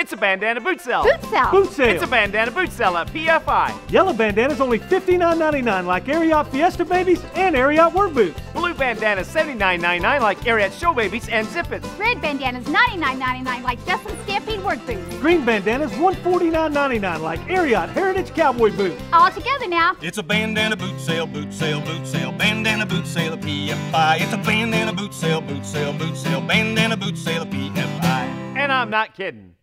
It's a bandana boot sale. Boot sale. Boot sale. It's a bandana boot sale at PFI. Yellow bandana's only $59.99 like Ariat Fiesta babies and Ariat work boots. Blue bandanas $79.99 like Ariat show babies and zippets. Red bandanas $99.99 like Justin Stampede work boots. Green bandana's $149.99 like Ariat Heritage cowboy boots. All together now. It's a bandana boot sale, boot sale, boot sale, bandana boot sale at PFI. It's a bandana boot sale, boot sale, boot sale, bandana boot sale at PFI. And I'm not kidding.